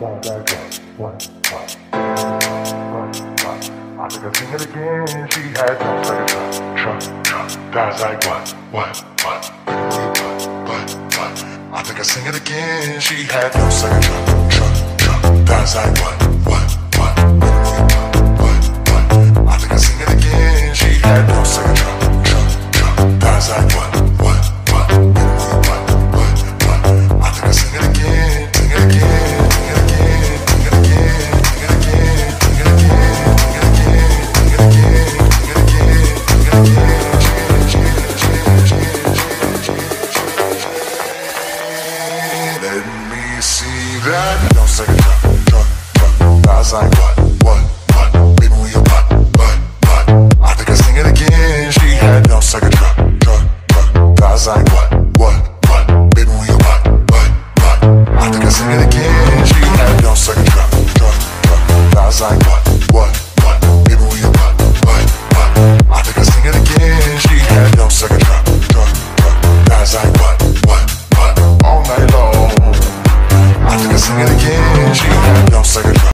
one, one, one, I make her sing it again. She had guns like a truck, truck, truck. That's like what, what, what, what, what, I think I sing it again. She had guns like a truck, truck, truck. That's like what. Let me see that. No second truck, truck, truck. I was like, what, what, what? Baby, we your butt, butt, butt. I think I sing it again. She had no second truck, truck, truck. I was like, what, what, what? Baby, we your butt, butt. I think I sing it again. She had no second truck, truck, truck. I was like? again. She ain't got no second.